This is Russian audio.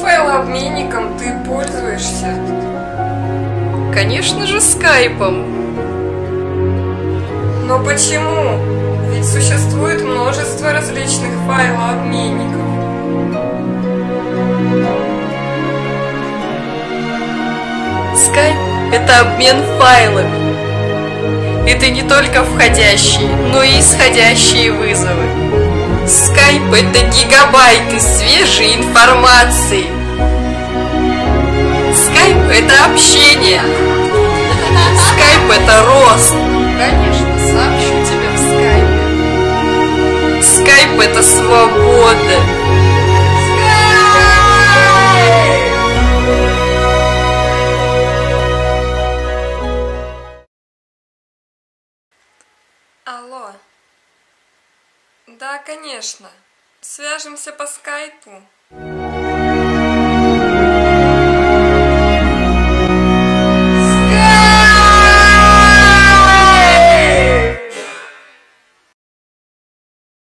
файлообменником ты пользуешься? Конечно же, скайпом. Но почему? Ведь существует множество различных файлообменников. Скайп – это обмен файлами. Это не только входящие, но и исходящие вызовы. Скайп – это гигабайты свежей информации. Скайп – это общение. Скайп – это рост. Конечно, сообщу тебе в скайпе. Скайп – это свобода. Алло. Да, конечно. Свяжемся по скайпу.